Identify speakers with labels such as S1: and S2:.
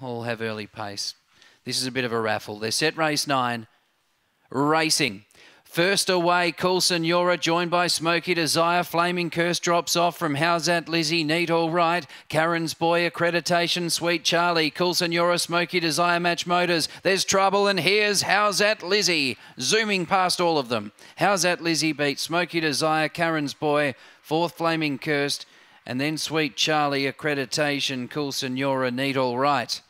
S1: all have early pace. This is a bit of a raffle. They're set race nine, racing. First away, Cool Senora, joined by Smoky Desire. Flaming Curse drops off from How's That Lizzie, Neat All Right. Karen's Boy, Accreditation, Sweet Charlie. Cool Senora, Smoky Desire, Match Motors. There's trouble, and here's How's That Lizzie, zooming past all of them. How's That Lizzie beat Smoky Desire, Karen's Boy, fourth Flaming Cursed, and then Sweet Charlie, Accreditation, Cool Senora, Neat All Right.